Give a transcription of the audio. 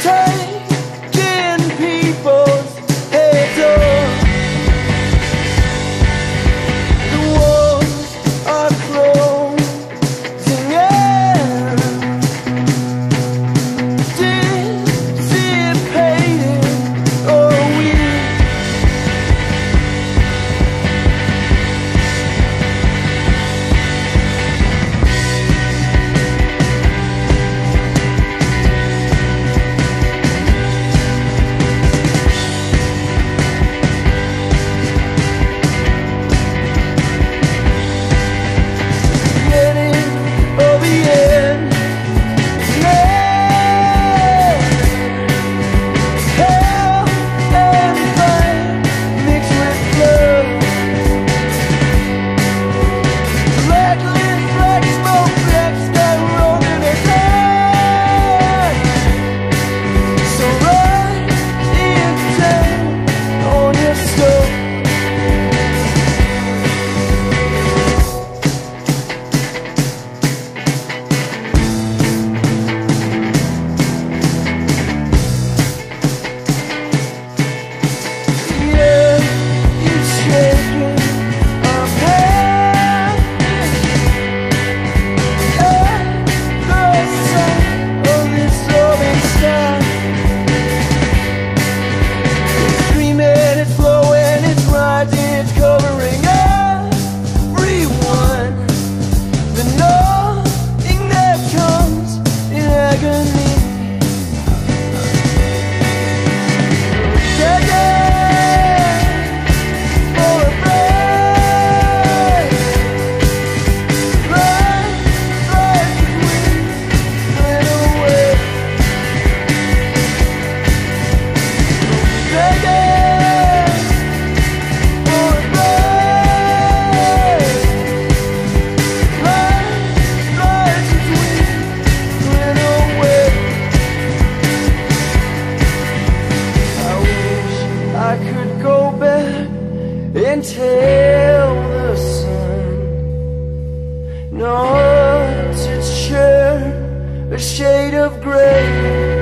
take until the sun, not to churn a shade of gray.